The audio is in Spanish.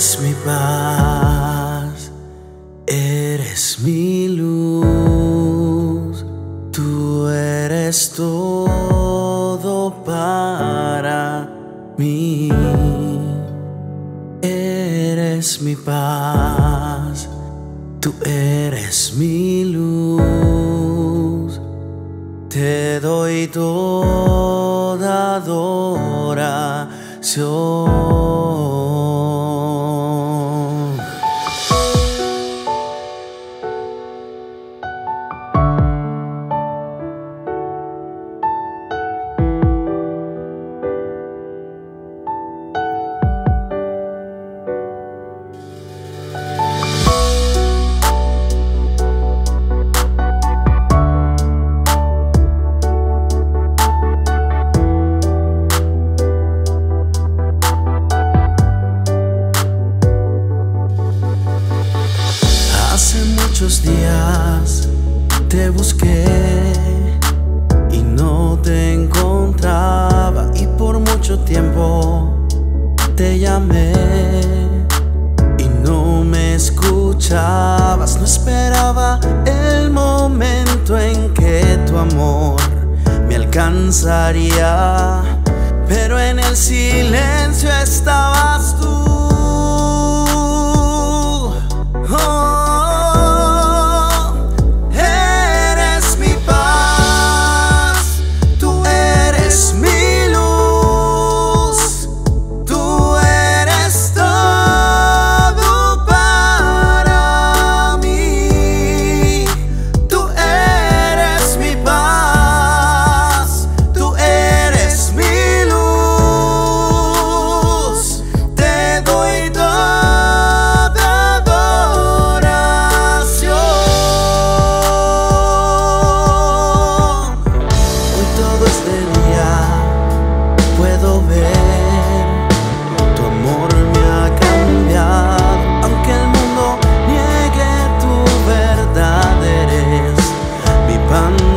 eres mi paz, eres mi luz, tú eres todo para mí. Eres mi paz, tú eres mi luz, te doy toda adoración. Muchos días te busqué y no te encontraba y por mucho tiempo te llamé y no me escuchabas, no esperaba el momento en que tu amor me alcanzaría, pero en el silencio estabas tú. ben